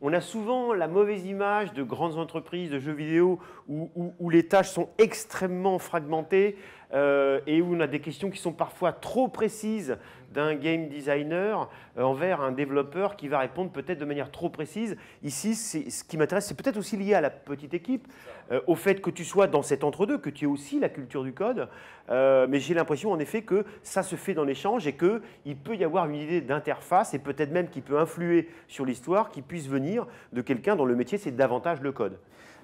on a souvent la mauvaise image de grandes entreprises de jeux vidéo où, les tâches sont extrêmement fragmentées euh, et où on a des questions qui sont parfois trop précises d'un game designer euh, envers un développeur qui va répondre peut-être de manière trop précise. Ici, ce qui m'intéresse, c'est peut-être aussi lié à la petite équipe, euh, au fait que tu sois dans cet entre-deux, que tu aies aussi la culture du code. Euh, mais j'ai l'impression en effet que ça se fait dans l'échange et qu'il peut y avoir une idée d'interface et peut-être même qui peut influer sur l'histoire qui puisse venir de quelqu'un dont le métier c'est davantage le code.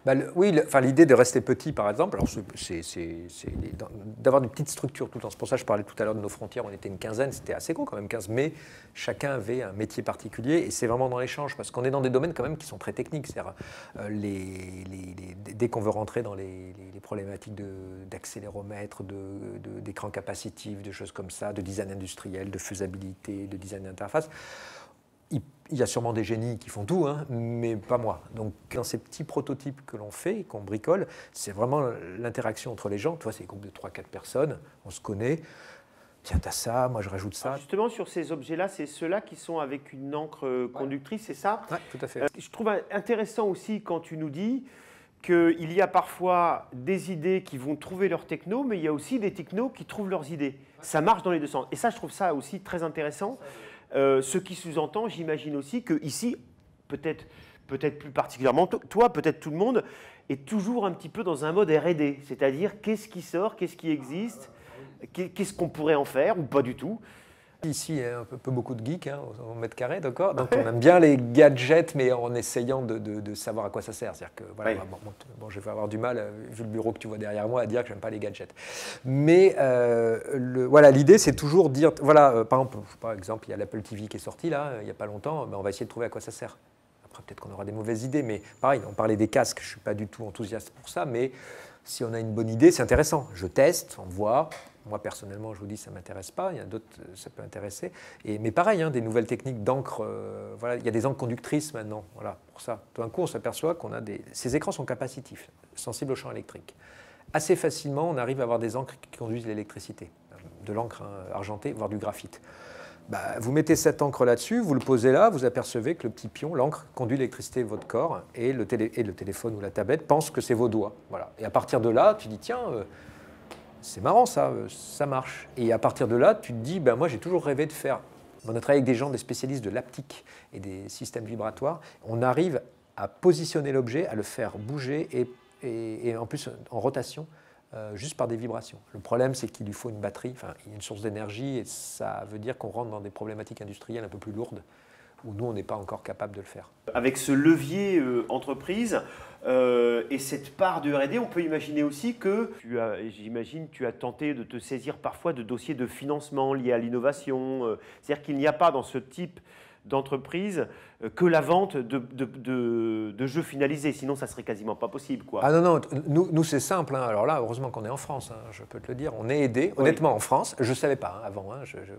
Bah, oui, l'idée de rester petit, par exemple, c'est d'avoir une petite structure tout le temps. C'est pour ça que je parlais tout à l'heure de nos frontières, on était une quinzaine, c'était assez gros quand même, 15, mais chacun avait un métier particulier et c'est vraiment dans l'échange parce qu'on est dans des domaines quand même qui sont très techniques. Euh, dès qu'on veut rentrer dans les, problématiques d'accéléromètre, d'écran capacitif, de choses comme ça, de design industriel, de faisabilité, de design d'interface, il y a sûrement des génies qui font tout, hein, mais pas moi. Donc, dans ces petits prototypes que l'on fait, qu'on bricole, c'est vraiment l'interaction entre les gens. Tu vois, c'est des groupes de 3-4 personnes, on se connaît. Tiens, t'as ça, moi je rajoute ça. justement, sur ces objets-là, c'est ceux-là qui sont avec une encre conductrice, c'est ça? Oui, tout à fait. Euh, je trouve intéressant aussi quand tu nous dis qu'il y a parfois des idées qui vont trouver leur techno, mais il y a aussi des technos qui trouvent leurs idées. Ça marche dans les deux sens. Et ça, je trouve ça aussi très intéressant. Euh, ce qui sous-entend, j'imagine aussi que ici, peut-être peut-être plus particulièrement toi, peut-être tout le monde, est toujours un petit peu dans un mode R&D, c'est-à-dire qu'est-ce qui sort, qu'est-ce qui existe, qu'est-ce qu'on pourrait en faire ou pas du tout. Ici, il y a un peu, beaucoup de geeks hein, au mètre carré, d'accord Donc on aime bien les gadgets, mais en essayant de, savoir à quoi ça sert. C'est-à-dire que, voilà, bon, je vais avoir du mal, euh, vu le bureau que tu vois derrière moi, à dire que j'aime pas les gadgets. Mais euh, le, voilà, l'idée, c'est toujours dire, voilà, euh, par exemple, par exemple, il y a l'Apple TV qui est sorti là, il n'y a pas longtemps, ben, on va essayer de trouver à quoi ça sert. Après, peut-être qu'on aura des mauvaises idées, mais pareil, on parlait des casques, je ne suis pas du tout enthousiaste pour ça, mais si on a une bonne idée, c'est intéressant. Je teste, on voit, moi, personnellement, je vous dis, ça ne m'intéresse pas. Il y a d'autres, ça peut intéresser. Mais pareil, hein, des nouvelles techniques d'encre. Euh, voilà, il y a des encres conductrices maintenant. Voilà, pour ça. Tout d'un coup, on s'aperçoit qu'on a des. Ces écrans sont capacitifs, sensibles au champ électrique. Assez facilement, on arrive à avoir des encres qui conduisent l'électricité. De l'encre hein, argentée, voire du graphite. Bah, vous mettez cette encre là-dessus, vous le posez là, vous apercevez que le petit pion, l'encre, conduit l'électricité de votre corps et le, téléphone ou la tablette pense que c'est vos doigts. Voilà. Et à partir de là, tu dis tiens, euh, c'est marrant ça, euh, ça marche. Et à partir de là, tu te dis, ben moi j'ai toujours rêvé de faire. On a travaillé avec des gens, des spécialistes de l'aptique et des systèmes vibratoires. On arrive à positionner l'objet, à le faire bouger et, en plus en rotation, euh, juste par des vibrations. Le problème, c'est qu'il lui faut une batterie, enfin une source d'énergie, et ça veut dire qu'on rentre dans des problématiques industrielles un peu plus lourdes où nous, on n'est pas encore capable de le faire. Avec ce levier euh, entreprise euh, et cette part de R&D, on peut imaginer aussi que, j'imagine, tu as tenté de te saisir parfois de dossiers de financement liés à l'innovation. C'est-à-dire qu'il n'y a pas dans ce type d'entreprise euh, que la vente de, de, jeux finalisés. Sinon, ça serait quasiment pas possible. Quoi. Ah non, non, nous, nous c'est simple. Hein. Alors là, heureusement qu'on est en France, hein, je peux te le dire. On est aidé, honnêtement, en France. Je ne savais pas hein, avant,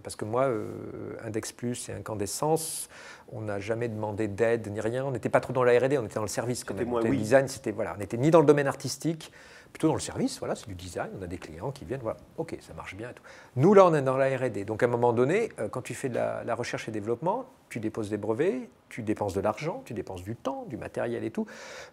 parce que moi, euh, Index Plus et Incandescence, on n'a jamais demandé d'aide ni rien. On n'était pas trop dans la R&D, on était dans le service. Comme moi, oui. design, c'était voilà, on n'était ni dans le domaine artistique, plutôt dans le service, voilà, c'est du design, on a des clients qui viennent, voilà, ok, ça marche bien et tout. Nous, là, on est dans la R&D, donc à un moment donné, euh, quand tu fais de la, recherche et développement, tu déposes des brevets, tu dépenses de l'argent, tu dépenses du temps, du matériel et tout.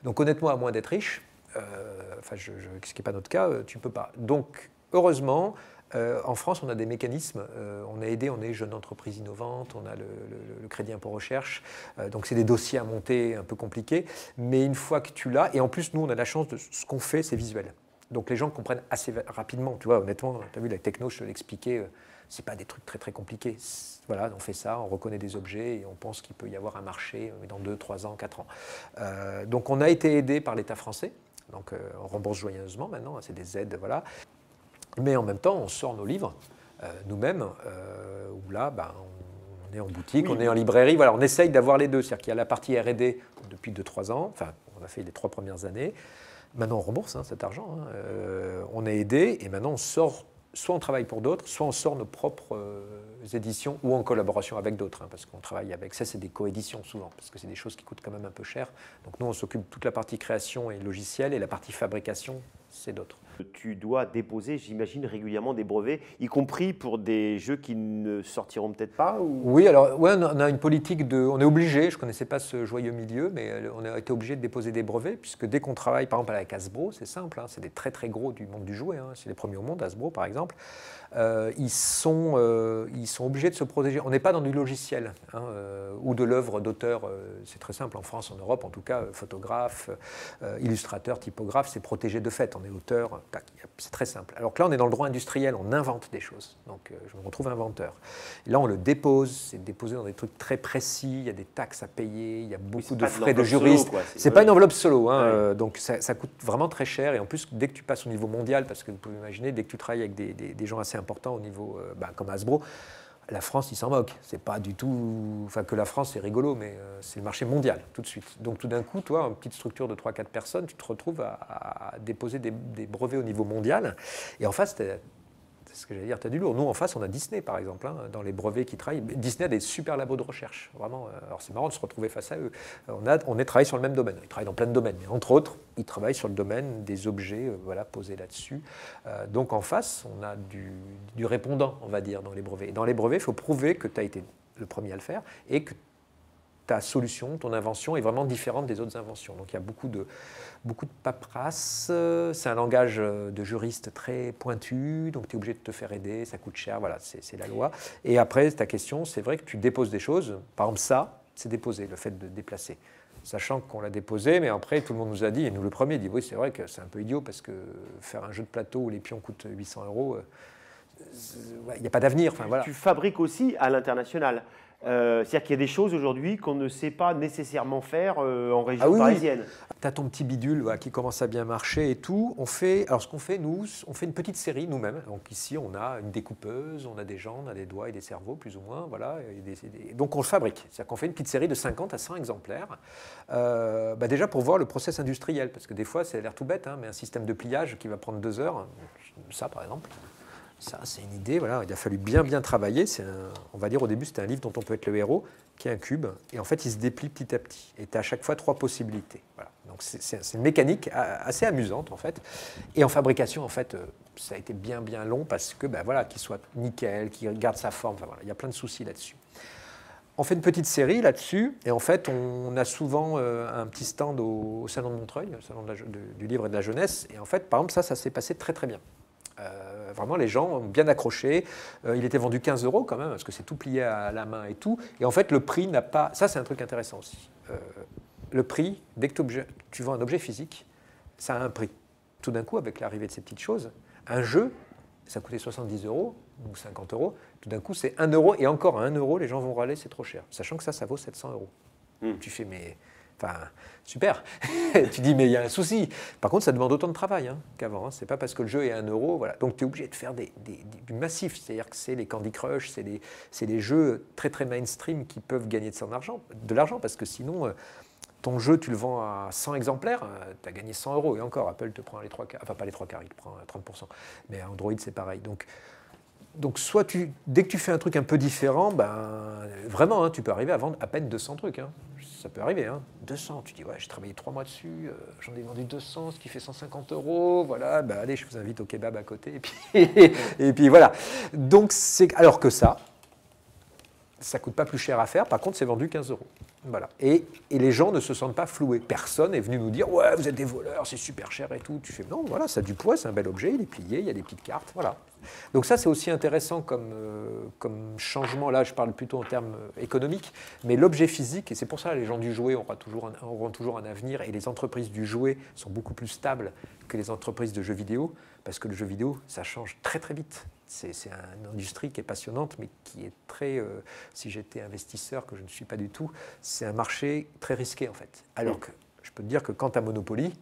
Donc honnêtement, à moins d'être riche, euh, enfin, ce qui n'est pas notre cas, euh, tu ne peux pas. Donc, heureusement, euh, en France, on a des mécanismes. Euh, on a aidé, on est jeune entreprise innovante, on a le, crédit impôt recherche. Euh, donc, c'est des dossiers à monter un peu compliqués. Mais une fois que tu l'as, et en plus, nous, on a la chance de ce qu'on fait, c'est visuel. Donc, les gens comprennent assez rapidement. Tu vois, honnêtement, tu as vu la techno, je te l'expliquais, c'est pas des trucs très très compliqués. Voilà, on fait ça, on reconnaît des objets et on pense qu'il peut y avoir un marché dans 2, 3 ans, 4 ans. donc, on a été aidé par l'État français. Donc, on rembourse joyeusement maintenant, c'est des aides, voilà. Mais en même temps, on sort nos livres euh, nous-mêmes, euh, où là, ben, on est en boutique, on est en librairie. Voilà, on essaye d'avoir les deux. C'est-à-dire qu'il y a la partie RD depuis 2-3 ans, enfin, on a fait les trois premières années. Maintenant, on rembourse hein, cet argent. Hein. Euh, on est aidé et maintenant, on sort. Soit on travaille pour d'autres, soit on sort nos propres éditions ou en collaboration avec d'autres, hein, parce qu'on travaille avec ça, c'est des coéditions souvent, parce que c'est des choses qui coûtent quand même un peu cher. Donc nous, on s'occupe de toute la partie création et logiciel, et la partie fabrication, c'est d'autres. Tu dois déposer, j'imagine, régulièrement des brevets, y compris pour des jeux qui ne sortiront peut-être pas Oui, alors ouais, on a une politique de... On est obligé, je ne connaissais pas ce joyeux milieu, mais euh, on a été obligé de déposer des brevets, puisque dès qu'on travaille, par exemple, avec Hasbro, c'est simple, hein, c'est des très très gros du monde du jouet, hein, c'est les premiers au monde, Hasbro par exemple, euh, ils, sont, euh, ils sont obligés de se protéger. On n'est pas dans du logiciel hein, ou de l'œuvre d'auteur, c'est très simple, en France, en Europe en tout cas, photographe, illustrateur, typographe, c'est protégé de fait, on est auteur, c'est très simple. Alors que là, on est dans le droit industriel, on invente des choses. Donc, euh, je me retrouve inventeur. Et là, on le dépose, c'est déposé dans des trucs très précis, il y a des taxes à payer, il y a beaucoup de frais de juriste. C'est pas une enveloppe solo, hein, euh, donc ça, coûte vraiment très cher. Et en plus, dès que tu passes au niveau mondial, parce que vous pouvez imaginer, dès que tu travailles avec des, gens assez importants au niveau, bah, comme Hasbro, la France, ils s'en moquent. C'est pas du tout. Enfin, que la France, c'est rigolo, mais euh, c'est le marché mondial, tout de suite. Donc, tout d'un coup, toi, une petite structure de 3-4 personnes, tu te retrouves à, déposer des, des, brevets au niveau mondial. Et en face, c'est ce que j'allais dire, tu as du lourd. Nous, en face, on a Disney, par exemple, hein, dans les brevets qui travaillent. Disney a des super labos de recherche, vraiment. Euh, alors, c'est marrant de se retrouver face à eux. On, a, on est travaillé sur le même domaine. Ils travaillent dans plein de domaines, mais entre autres, ils travaillent sur le domaine des objets euh, voilà, posés là-dessus. Euh, donc, en face, on a du, du, répondant, on va dire, dans les brevets. Et dans les brevets, il faut prouver que tu as été le premier à le faire et que ta solution, ton invention est vraiment différente des autres inventions. Donc il y a beaucoup de, beaucoup de paperasse. C'est un langage euh, de juriste très pointu, donc tu es obligé de te faire aider, ça coûte cher, voilà, c'est la loi. Et après, ta question, c'est vrai que tu déposes des choses. Par exemple, ça, c'est déposer, le fait de déplacer. Sachant qu'on l'a déposé, mais après, tout le monde nous a dit, et nous le premier, dit oui, c'est vrai que c'est un peu idiot parce que faire un jeu de plateau où les pions coûtent 800 euros, euh, il n'y a pas d'avenir. Enfin, voilà. Tu fabriques aussi à l'international. Euh, c'est-à-dire qu'il y a des choses aujourd'hui qu'on ne sait pas nécessairement faire euh, en région ah parisienne. Tu as ton petit bidule qui commence à bien marcher et tout. On fait, alors ce qu'on fait, nous, on fait une petite série nous-mêmes. Donc ici, on a une découpeuse, on a des gens, on a des doigts et des cerveaux, plus ou moins. Voilà, donc on le fabrique. C'est-à-dire qu'on fait une petite série de 50 à 100 exemplaires. Euh, bah déjà pour voir le process industriel, parce que des fois, ça a l'air tout bête, hein, mais un système de pliage qui va prendre deux heures, ça par exemple, ça, c'est une idée. Il a fallu bien, travailler. on va dire au début, c'était un livre dont on peut être le héros, qui est un cube. Et en fait, il se déplie petit à petit. Et tu as à chaque fois trois possibilités. Donc, c'est, une mécanique assez amusante, en fait. Et en fabrication, en fait, euh, ça a été bien, bien long parce que, ben, voilà, qu'il soit nickel, qu'il garde sa forme. Il y a plein de soucis là-dessus. On fait une petite série là-dessus, et en fait, on a souvent euh, un petit stand au, Salon de Montreuil, le Salon du livre et de la jeunesse, et en fait, par exemple, ça, ça s'est passé très bien. Euh, vraiment, les gens ont bien accroché. Euh, il était vendu 15 euros quand même, parce que c'est tout plié à la main et tout. Et en fait, le prix n'a pas. Ça, c'est un truc intéressant aussi. Euh, le prix, dès que tu vends un objet physique, ça a un prix. Tout d'un coup, avec l'arrivée de ces petites choses, un jeu, ça coûtait 70 euros ou 50 euros. Tout d'un coup, c'est 1 euro. Et encore à 1 euro, les gens vont râler, c'est trop cher. Sachant que ça, ça vaut 700 euros. Hmm. Tu fais, mais Enfin, super. tu dis, mais il y a un souci. Par contre, ça demande autant de travail hein, qu'avant. Hein. C'est pas parce que le jeu est à 1 euro. Voilà. Donc, tu es obligé de faire des, du massif. C'est-à-dire que c'est les Candy Crush, c'est des, jeux très, très mainstream qui peuvent gagner de, l'argent. Parce que sinon, euh, ton jeu, tu le vends à 100 exemplaires, euh, tu as gagné 100 euros. Et encore, Apple te prend les trois quarts. Enfin, pas les trois quarts, il te prend 30%. Mais Android, c'est pareil. Donc, donc, soit tu, dès que tu fais un truc un peu différent, ben, vraiment, hein, tu peux arriver à vendre à peine 200 trucs. Hein. Ça peut arriver, hein. 200. Tu dis, ouais, j'ai travaillé trois mois dessus, euh, j'en ai vendu 200, ce qui fait 150 euros. Voilà, ben, allez, je vous invite au kebab à côté. Et puis, et puis voilà. Donc, c'est alors que ça, ça coûte pas plus cher à faire. Par contre, c'est vendu 15 euros. Et, les gens ne se sentent pas floués. Personne est venu nous dire Ouais, vous êtes des voleurs, c'est super cher et tout. Tu fais Non, voilà, ça a du poids, c'est un bel objet, il est plié, il y a des petites cartes. Voilà. Donc, ça, c'est aussi intéressant comme, euh, changement. Là, je parle plutôt en termes euh, économiques. Mais l'objet physique, et c'est pour ça que les gens du jouet auront toujours, un, auront toujours un avenir, et les entreprises du jouet sont beaucoup plus stables que les entreprises de jeux vidéo, parce que le jeu vidéo, ça change très très vite c'est une industrie qui est passionnante, mais qui est très, euh, si j'étais investisseur, que je ne suis pas du tout, c'est un marché très risqué en fait. Alors que je peux te dire que quand à Monopoly,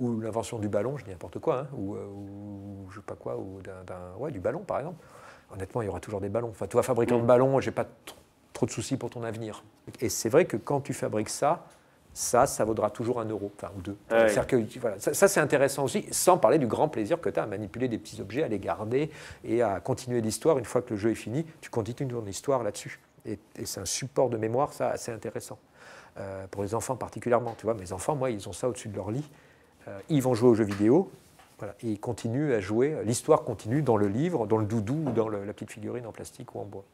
ou l'invention du ballon, je dis n'importe quoi, hein, ou, euh, ou, je sais pas quoi, ou d'un, ouais, du ballon par exemple, honnêtement, il y aura toujours des ballons. Enfin, toi, fabricant de ballons, j'ai pas trop de soucis pour ton avenir. Et c'est vrai que quand tu fabriques ça, ça, ça vaudra toujours un euro, enfin, ou deux. Que, voilà, ça, c'est intéressant aussi, sans parler du grand plaisir que tu as à manipuler des petits objets, à les garder et à continuer l'histoire. Une fois que le jeu est fini, tu continues ton histoire là-dessus. Et, c'est un support de mémoire, ça, assez intéressant. Euh, pour les enfants particulièrement, tu vois, mes enfants, moi, ils ont ça au-dessus de leur lit. Euh, ils vont jouer aux jeux vidéo. Voilà. Et il continue à jouer, l'histoire continue dans le livre, dans le doudou ou dans la petite figurine en plastique ou en bois.